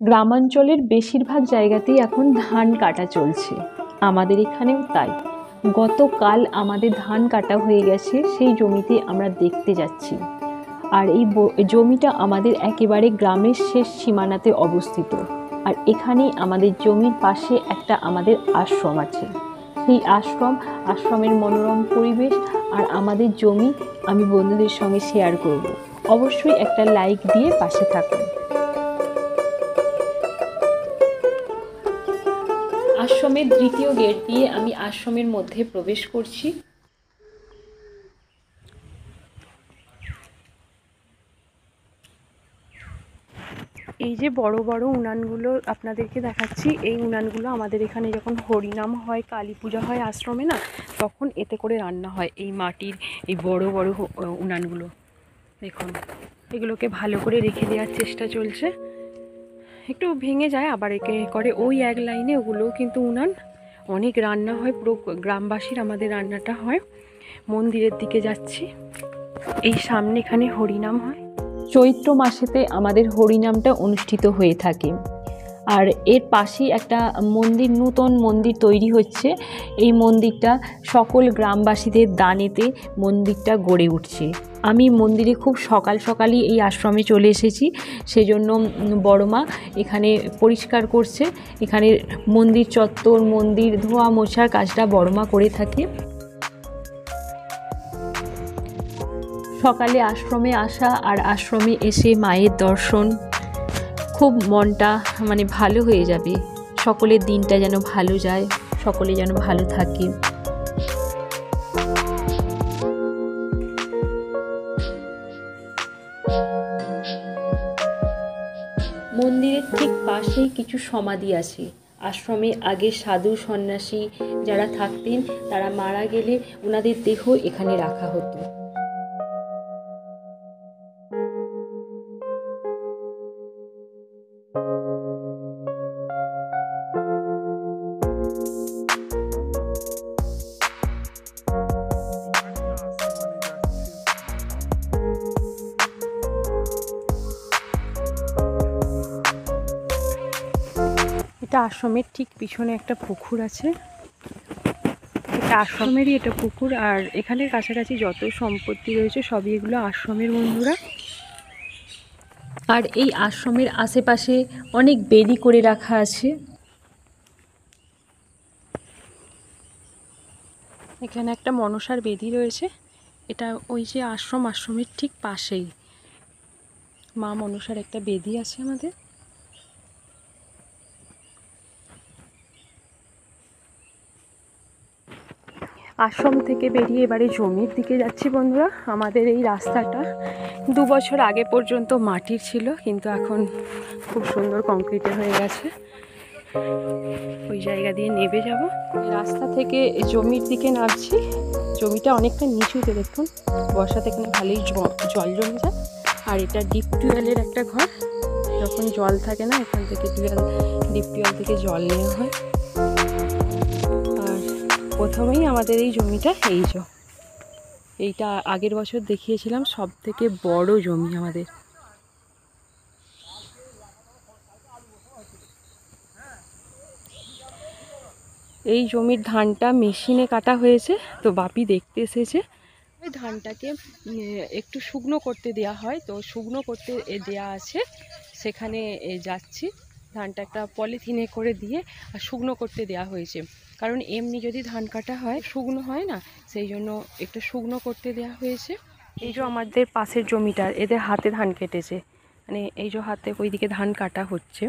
গ্রামাঞ্চলের বেশিরভাগ জায়গাতেই এখন ধান কাটা চলছে। আমাদের এখানেও তাই। গতকাল আমাদের ধান কাটা হয়ে গেছে, সেই জমিতে আমরা দেখতে যাচ্ছি। আর এই জমিটা আমাদের একেবারে গ্রামের শেষ সীমানাতে অবস্থিত। আর এখানেই আমাদের জমির পাশে একটা আমাদের আশ্রম আছে। সেই আশ্রম, আশ্রমের মনোরম পরিবেশ আর আমাদের জমি আমি বন্ধুদের সঙ্গে শেয়ার করব। অবশ্যই একটা লাইক দিয়ে পাশে থাকুন। আশ্রমের দ্বিতীয় গেট দিয়ে আমি আশ্রমের মধ্যে প্রবেশ করছি। এই যে বড় বড় উনানগুলো আপনাদেরকে দেখাচ্ছি, এই উনানগুলো আমাদের এখানে যখন হরিনাম হয়, কালী পূজা হয় আশ্রমে না, তখন এতে করে রান্না হয় এই মাটির এই বড় বড় উনানগুলো। দেখুন, এগুলোকে ভালো করে রেখে দেওয়ার চেষ্টা চলছে। একটু ভেঙে যায়, আবার একে করে ওই এক লাইনে ওগুলোও কিন্তু উনান। অনেক রান্না হয়, পুরো গ্রামবাসীর আমাদের রান্নাটা হয়। মন্দিরের দিকে যাচ্ছি। এই সামনে এখানে হরিনাম হয়। চৈত্র মাসেতে আমাদের হরিনামটা অনুষ্ঠিত হয়ে থাকে। আর এর পাশেই একটা মন্দির, নূতন মন্দির তৈরি হচ্ছে। এই মন্দিরটা সকল গ্রামবাসীদের দানেতে মন্দিরটা গড়ে উঠছে। আমি মন্দিরে খুব সকাল সকালই এই আশ্রমে চলে এসেছি। সেজন্য উম, বড় মা এখানে পরিষ্কার করছে। এখানে মন্দির চত্বর মন্দির ধোয়া মোছার কাজটা বড় মা করে থাকে। সকালে আশ্রমে আসা আর আশ্রমে এসে মায়ের দর্শন খুব মনটা মানে ভালো হয়ে যাবে। সকলের দিনটা যেন ভালো যায় সকলে যেন ভালো থাকে। মন্দিরের ঠিক পাশেই কিছু সমাধি আছে। আশ্রমে আগে সাধু সন্ন্যাসী যারা থাকতেন, তারা মারা গেলে ওনাদের দেহ এখানে রাখা হতো। এটা আশ্রমের ঠিক পিছনে একটা পুকুর আছে। এটা আশ্রমেরই এটা পুকুর আর এখানে কাছাকাছি যত সম্পত্তি রয়েছে সবই এগুলো আশ্রমের বন্ধুরা। আর এই আশ্রমের আশেপাশে অনেক বেদি করে রাখা আছে। এখানে একটা মনসার বেদি রয়েছে। এটা ওই যে আশ্রম আশ্রমের ঠিক পাশেই। মা মনসার একটা বেদি আছে আমাদের। আশ্রম থেকে বেরিয়ে এবারে জমির দিকে যাচ্ছি বন্ধুরা। আমাদের এই রাস্তাটা দু বছর আগে পর্যন্ত মাটির ছিল, কিন্তু এখন খুব সুন্দর কংক্রিটের হয়ে গেছে। ওই জায়গা দিয়ে নেবে যাব। রাস্তা থেকে জমির দিকে নামছি। জমিটা অনেকটা নিচুতে দেখুন। বর্ষাতে এখানে ভালোই জল জমে যায়। আর এটা ডিপ টিউবওয়েলের একটা ঘর। যখন জল থাকে না, এখান থেকে টিউবওয়েল ডিপ টিউবওয়েল থেকে জল নেওয়া হয়। প্রথমেই আমাদের এই জমিটা, এই যে, এইটা আগের বছর দেখিয়েছিলাম সব থেকে বড় জমি আমাদের। এই জমির ধানটা মেশিনে কাটা হয়েছে, তো বাপি দেখতে এসেছে। ওই ধানটাকে একটু শুকনো করতে দেয়া হয়, তো শুকনো করতে দেয়া আছে, সেখানে যাচ্ছি। ধানটা একটা পলিথিনে করে দিয়ে আর শুকনো করতে দেওয়া হয়েছে। কারণ এমনি যদি ধান কাটা হয়, শুকনো হয় না, সেই জন্য একটু শুকনো করতে দেওয়া হয়েছে। এই যে আমাদের পাশের জমিটা, এদের হাতে ধান কেটেছে। মানে এই যে হাতে ওইদিকে ধান কাটা হচ্ছে।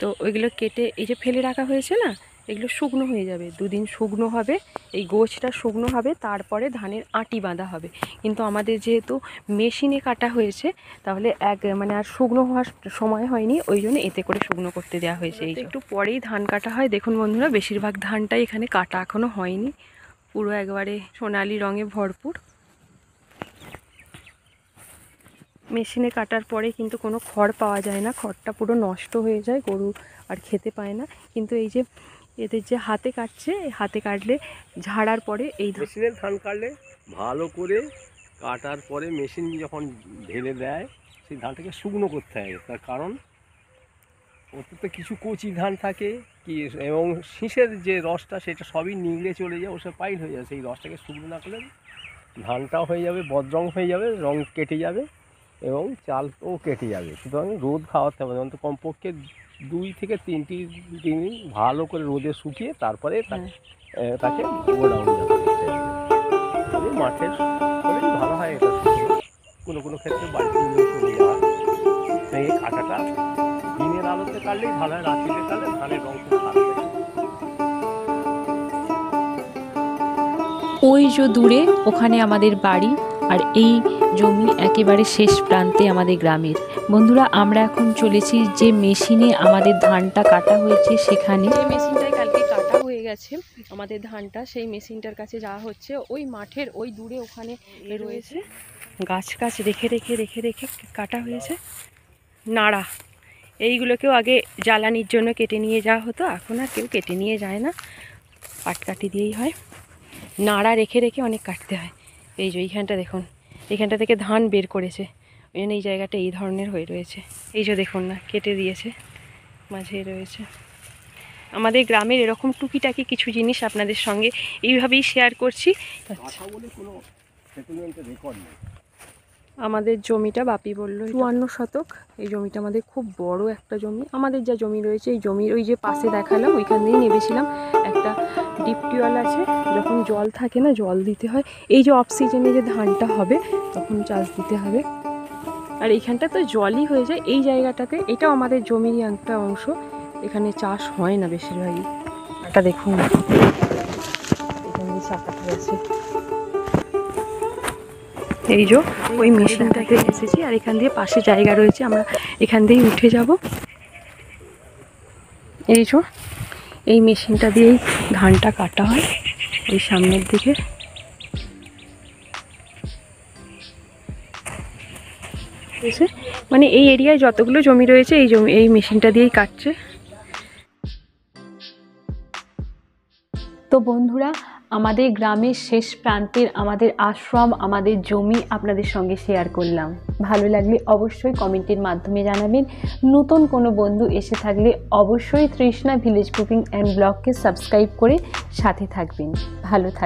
তো ওইগুলো কেটে এই যে ফেলে রাখা হয়েছে না এগুলো শুকনো হয়ে যাবে। দুদিন শুকনো হবে এই গোছটা শুকনো হবে তারপরে ধানের আটি বাঁধা হবে। কিন্তু আমাদের যেহেতু মেশিনে কাটা হয়েছে তাহলে এক মানে আর শুকনো হওয়ার সময় হয়নি ওই জন্য এতে করে শুকনো করতে দেওয়া হয়েছে এই। একটু পরেই ধান কাটা হয়। দেখুন বন্ধুরা বেশিরভাগ ধানটাই এখানে কাটা এখনও হয়নি। পুরো একবারে সোনালি রঙে ভরপুর। মেশিনে কাটার পরে কিন্তু কোনো খড় পাওয়া যায় না। খড়টা পুরো নষ্ট হয়ে যায় গরু আর খেতে পায় না। কিন্তু এই যে এদের যে হাতে কাটছে হাতে কাটলে ঝাড়ার পরে এই মেশিনের ধান কাটলে ভালো করে কাটার পরে মেশিন যখন ঢেলে দেয়, সেই ধানটাকে শুকনো করতে হয়। তার কারণ, ওতে তো কিছু কচি ধান থাকে, কি এবং শীষের যে রসটা, সেটা সবই নিংড়ে চলে যায়, ওসব পাইল হয়ে যায়। সেই রসটাকে শুকনো না করলে ধানটাও হয়ে যাবে, বদরং হয়ে যাবে, রং কেটে যাবে। এবং চালও কেটে যাবে। সুতরাং রোদ খাওয়াতে হবে অন্তত কমপক্ষে দুই থেকে তিনটি দিন ভালো করে রোদে শুকিয়ে তারপরে হ্যাঁ। তাকে গোডাউনে মাঠের ভালো হয় এটা। কোনো কোনো ক্ষেত্রে বাড়িতে নিয়ে চলে যাওয়া সেই কাটাটা দিনের আলোতে কাটলেই ভালো হয় রাত্রিতে কাটলে ধানের রং খুব ওই যে দূরে ওখানে আমাদের বাড়ি। আর এই জমি একেবারে শেষ প্রান্তে আমাদের গ্রামের। বন্ধুরা আমরা এখন চলেছি যে মেশিনে আমাদের ধানটা কাটা হয়েছে সেখানে। যে মেশিনটাই কালকে কাটা হয়ে গেছে আমাদের ধানটা সেই মেশিনটার কাছে যাওয়া হচ্ছে। ওই মাঠের ওই দূরে ওখানে রয়েছে। গাছ গাছ রেখে রেখে রেখে রেখে কাটা হয়েছে। নাড়া। এইগুলোকেও আগে জ্বালানির জন্য কেটে নিয়ে যাওয়া হতো এখন আর কেউ কেটে নিয়ে যায় না। পাটকাঠি দিয়েই হয়। নাড়া রেখে রেখে অনেক কাটতে হয়। এই যে এইখানটা দেখুন, এইখানটা থেকে ধান বের করেছে। ওই জন্য এই জায়গাটা এই ধরনের হয়ে রয়েছে। এই যে দেখুন না, কেটে দিয়েছে, মাঝে রয়েছে। আমাদের গ্রামের এরকম টুকিটাকি কিছু জিনিস আপনাদের সঙ্গে এইভাবেই শেয়ার করছি। আচ্ছা বলে কোনো সেটেলমেন্টের রেকর্ড নেই। আমাদের জমিটা, বাপি বলল চুয়ান্ন শতক। এই জমিটা আমাদের খুব বড় একটা জমি। আমাদের যা জমি রয়েছে, এই জমির ওই যে পাশে দেখালাম, ওইখান দিয়েই নেবেছিলাম একটা ডিপ টিউবওয়েল আছে, যখন জল থাকে না, জল দিতে হয়। এই যে অফ সিজনে যে ধানটা হবে, তখন চাষ দিতে হবে। আর এইখানটা তো জলই হয়ে যায়। এই জায়গাটাতে, এটাও আমাদের জমিরই একটা অংশ। এখানে চাষ হয় না বেশিরভাগই। এটা দেখুন। এখানে চাকাটা আছে। এই যে, ওই মেশিনটাতে এসেছি আর এখান দিয়ে পাশে জায়গা রয়েছে, আমরা এখান দিয়েই উঠে যাব। এই যে, এই মেশিনটা দিয়েই ধানটা কাটা হয় এই সামনের দিকে। মানে এই এরিয়ায় যতগুলো জমি রয়েছে, এই জমি, এই মেশিনটা দিয়েই কাটছে। তো বন্ধুরা আমাদের গ্রামের শেষ প্রান্তের আমাদের আশ্রম, আমাদের জমি আপনাদের সঙ্গে শেয়ার করলাম। ভালো লাগলে অবশ্যই কমেন্টের মাধ্যমে জানাবেন। নতুন কোনো বন্ধু এসে থাকলে অবশ্যই তৃষ্ণা ভিলেজ কুকিং অ্যান্ড ব্লগকে সাবস্ক্রাইব করে সাথে থাকবেন। ভালো থাকবেন